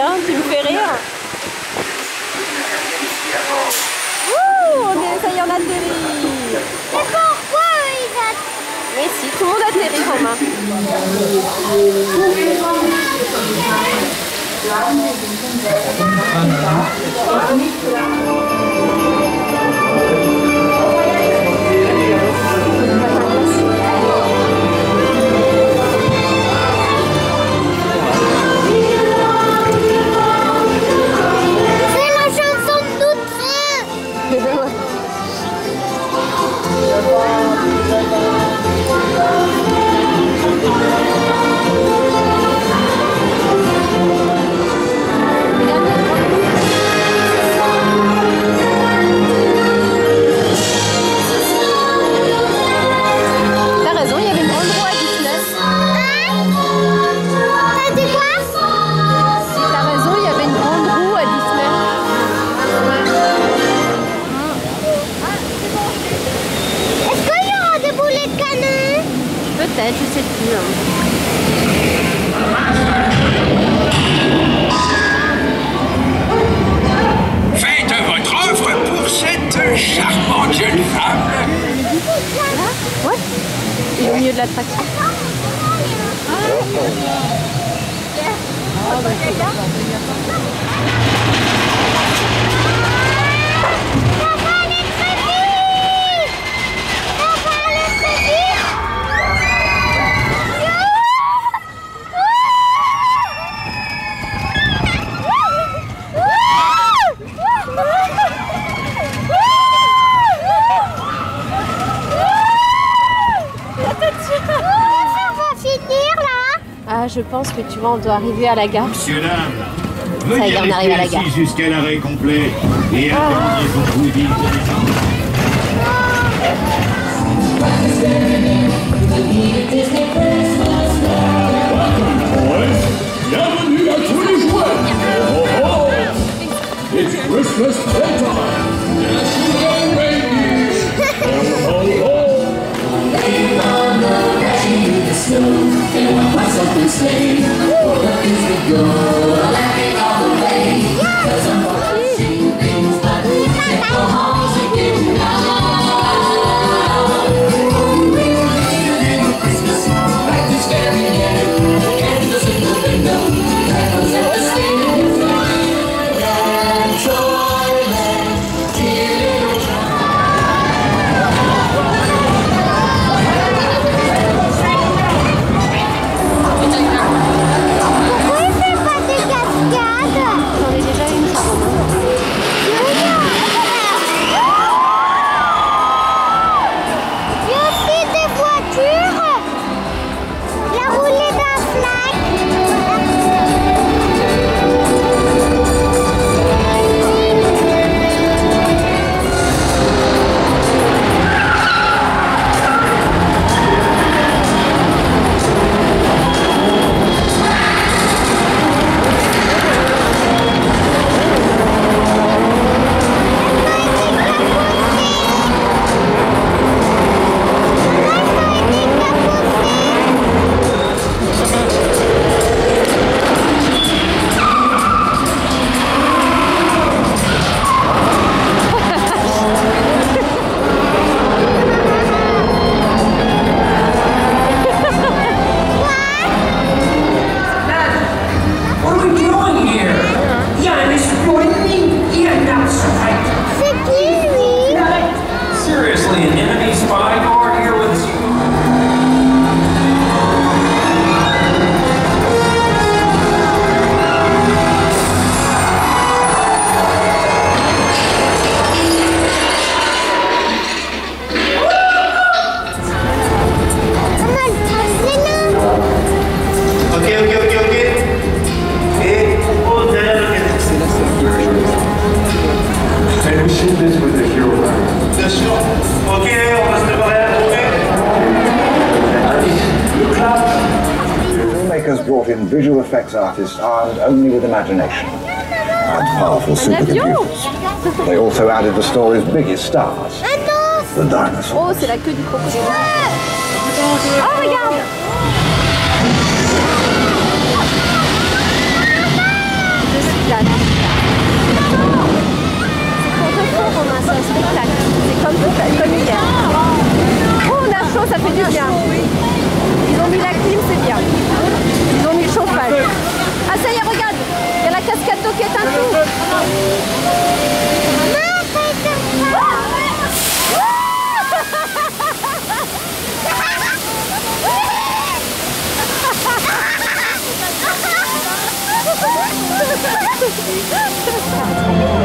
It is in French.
hein, tu me fais rire. Ouh, on est, ça y est. Mais si, tout le monde atterrit, Romain. Ah, Ah, je pense que tu vois, on doit arriver à la gare. Monsieur, dame, Ça y est, on arrive à la gare. jusqu'à l'arrêt complet et ah. attendre qu'on vous dise. only with imagination and powerful supercomputers. They also added the story's biggest stars, the dinosaurs. Oh, c'est la queue du crocodile. Oh, regarde! Yeah.